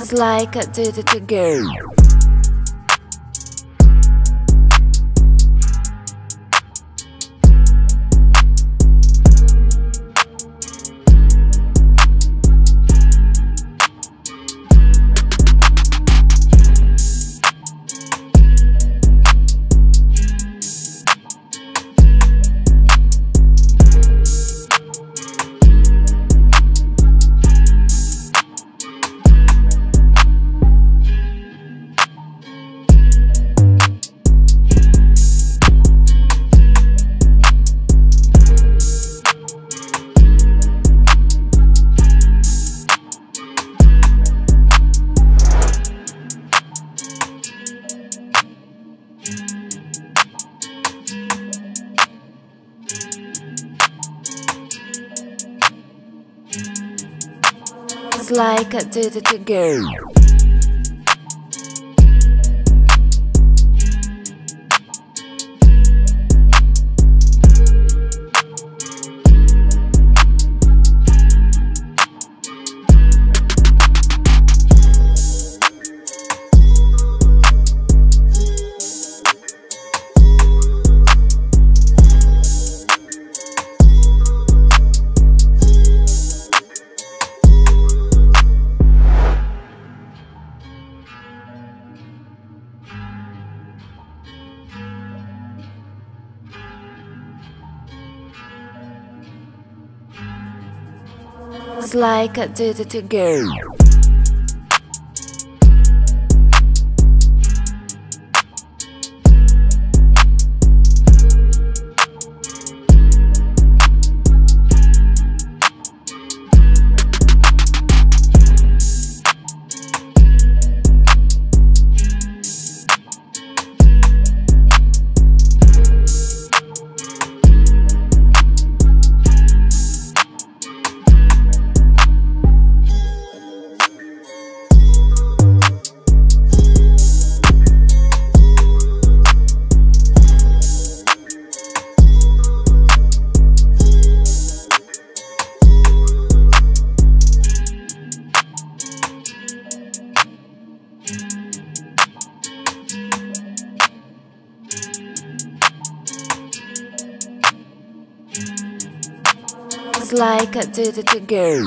It's like I did it again. It's like I did it again. It's like I did it again. It's like I did it again.